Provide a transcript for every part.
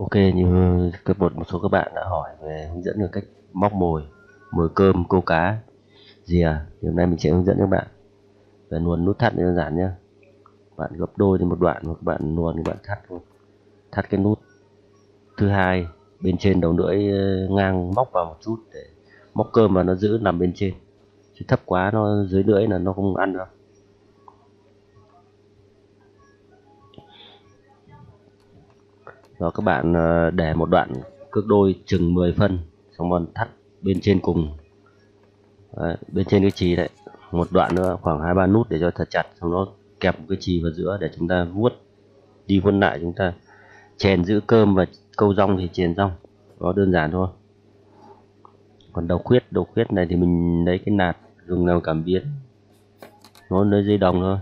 Ok, như các một một số các bạn đã hỏi về hướng dẫn về cách móc mồi mồi cơm, câu cá. Rìa à? thì hôm nay mình sẽ hướng dẫn các bạn về luồn nút thắt đơn giản nhé bạn gấp đôi thì một đoạn một các bạn luồn các bạn thắt thắt cái nút thứ hai, bên trên đầu lưỡi ờ, ngang móc vào một chút để móc cơm mà nó giữ nằm bên trên. Chứ thấp quá, nó dưới lưỡi là nó không ăn đâu. Rồi các bạn ờ, để một đoạn cước đôi chừng 10 phân xong rồi thắt bên trên cùng. Đấy, bên trên cái chì đấy một đoạn nữa khoảng hai ba nút để cho thật chặt xong nó kẹp một cái chì vào giữa để chúng ta vuốt đi vuốt lại chúng ta chèn giữ cơm và câu rong thì chèn rong. Nó đơn giản thôi. Còn đầu khuyết đầu khuyết này thì mình lấy cái nạt dùng làm cảm biến. Nó nơi dây đồng thôi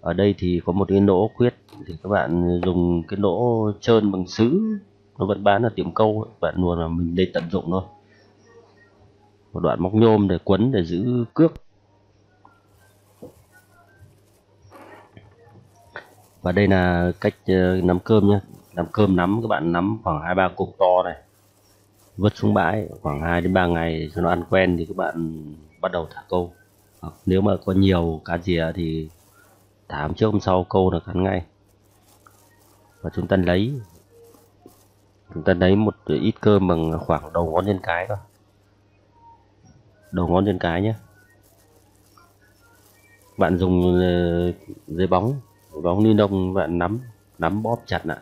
ở đây thì có một cái nỗ khuyết, thì các bạn dùng cái nỗ trơn bằng sứ, nó vẫn bán ở tiệm câu ấy. bạn luôn là mình đây tận dụng thôi. Một đoạn móc nhôm để quấn, để giữ cước. Và đây là cách ờ, nắm cơm nhé nắm cơm nắm, các bạn nắm khoảng hai ba cục to này. Vứt xuống bãi, khoảng 2 đến 3 ngày cho nó ăn quen thì các bạn bắt đầu thả câu. Hoặc nếu mà có nhiều cá rìa thì thả hôm trước hôm sau câu được hắn ngay. Và chúng ta lấy, chúng ta lấy một ít cơm bằng khoảng đầu ngón chân cái thôi. Đầu ngón chân cái nhé. Bạn dùng dây giấy bóng bóng ni lông bạn nắm nắm bóp chặt lại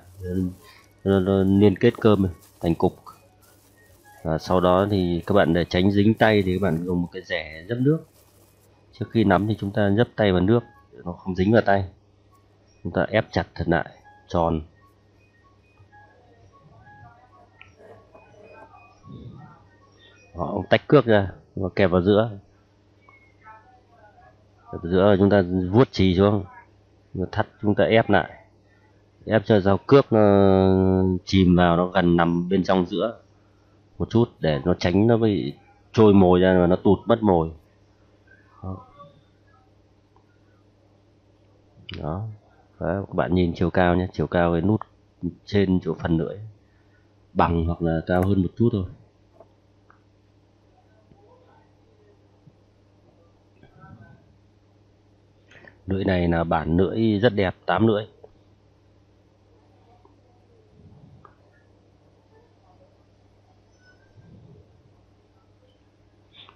liên kết cơm thành cục. Và sau đó thì các bạn để tránh dính tay thì các bạn dùng một cái rẻ dấp nước. Trước khi nắm thì chúng ta dấp tay vào nước nó không dính vào tay. Chúng ta ép chặt thật lại tròn. Họ tách cước ra và kẹp vào giữa. Kẹp vào giữa chúng ta vuốt chì xuống thắt chúng ta ép lại. Ép cho dao cước nó chìm vào nó gần nằm bên trong giữa một chút để nó tránh nó bị trôi mồi ra và nó tụt mất mồi. Đó, đó. Đấy, các bạn nhìn chiều cao nhé chiều cao cái nút trên chỗ phần lưỡi bằng hoặc là cao hơn một chút thôi. Lưỡi này là bản lưỡi rất đẹp tám lưỡi.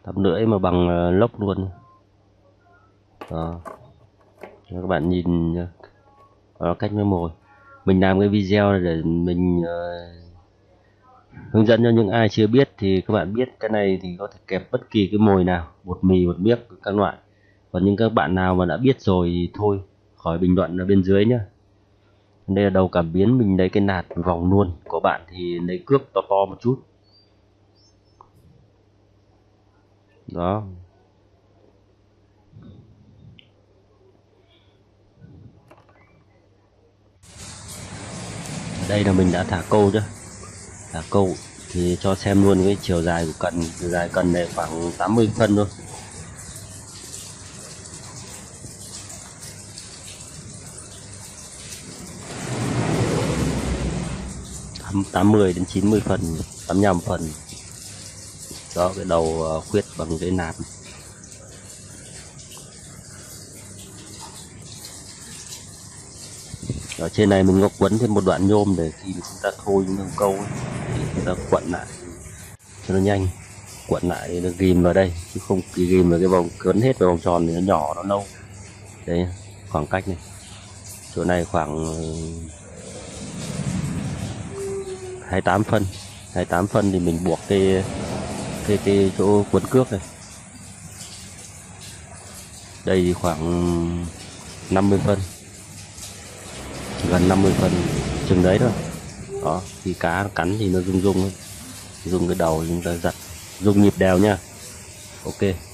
Tám lưỡi mà bằng ờ, lốc luôn. Đó các bạn nhìn ờ, đó, cách mới mồi. Mình làm cái video để mình uh, hướng dẫn cho những ai chưa biết thì các bạn biết cái này thì có thể kẹp bất kỳ cái mồi nào bột mì bột miếc các loại. Còn những các bạn nào mà đã biết rồi thì thôi khỏi bình luận ở bên dưới nhá. Đây là đầu cảm biến mình lấy cái nạt vòng luôn của bạn thì lấy cước to to một chút. Đó. Đây là mình đã thả câu chứ thả câu thì cho xem luôn cái chiều dài của cần. Chiều dài cần này khoảng 80 phân thôi. 80 đến 90 phần 85 phần đó cái đầu ờ, khuyết bằng cái nạp ở trên này mình có quấn thêm một đoạn nhôm để khi chúng ta thôi những câu ấy, thì chúng ta quận lại. Cho nó nhanh quận lại nó ghim vào đây chứ không kỳ ghim vào cái vòng quấn hết vào vòng tròn thì nó nhỏ nó lâu. Đấy khoảng cách này. Chỗ này khoảng ờ, 28 phân. 28 phân thì mình buộc cái cái cái chỗ quấn cước này. Đây thì khoảng 50 phân gần 50 phần chừng đấy thôi. Đó, thì cá cắn thì nó rung rung dùng cái đầu chúng ta giật. Rung nhịp đều nha. Ok.